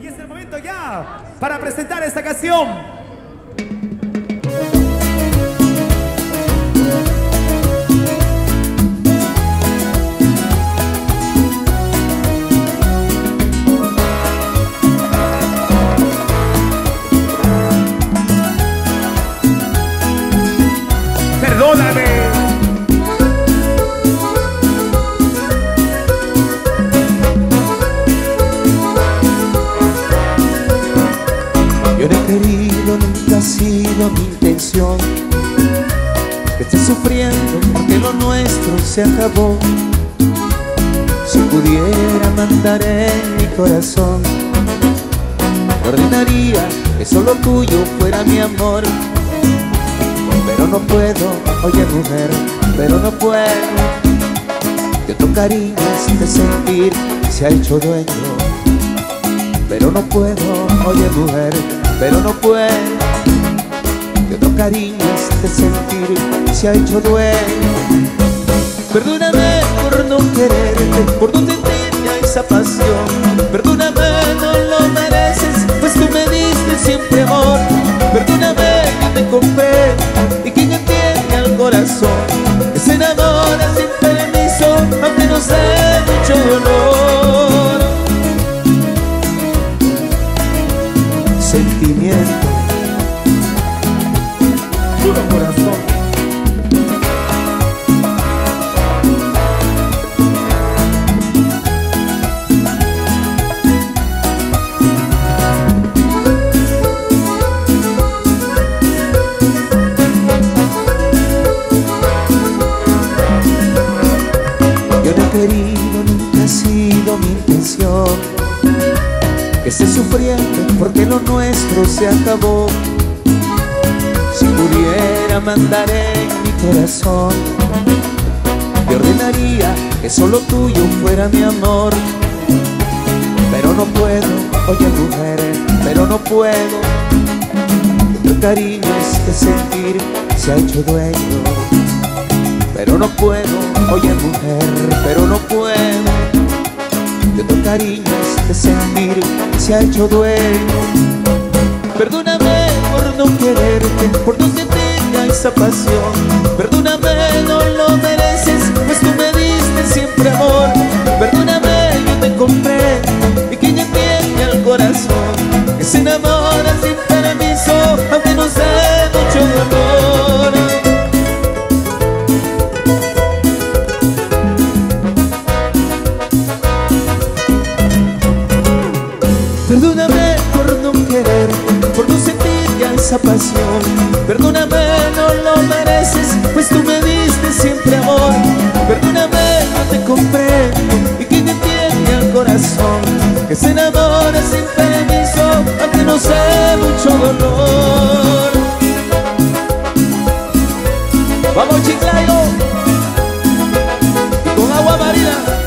Y es el momento ya para presentar esta canción. He querido, nunca ha sido mi intención. Que estés sufriendo porque lo nuestro se acabó. Si pudiera mandar en mi corazón Ordenaría que solo tuyo fuera mi amor. Pero no puedo, oye mujer, pero no puedo. Que otro cariño de sentir se ha hecho dueño. Pero no puedo, oye mujer, pero no puedo Que otro cariño este sentir se ha hecho dueño. Perdóname por no quererte, por no tener ya esa pasión. Perdóname, no lo mereces, pues tú me diste siempre amor. Perdóname, yo te compré y quien entiende al corazón. Que se enamora sin permiso, aunque no sé Corazón. Yo no he querido, nunca ha sido mi intención que esté sufriendo porque lo nuestro se acabó. Si pudiera mandar en mi corazón, te ordenaría que solo tuyo fuera mi amor. Pero no puedo, oye mujer, pero no puedo. Tu cariño este sentir se ha hecho dueño. Pero no puedo, oye mujer, pero no puedo de tu cariño este sentir se ha hecho dueño. Perdóname esa. Perdóname, no lo mereces, pues tú me diste siempre amor. Perdóname, yo te compré y quien entiende al corazón que se enamora sin permiso, aunque no sé mucho dolor. Perdóname por no querer, por no ya esa pasión. Perdóname, no lo mereces, pues tú me diste siempre amor. Perdóname, no te comprendo, y que te tiene al corazón. Que se enamora sin permiso, aunque no sé mucho dolor. Vamos Chiclayo, con agua marina.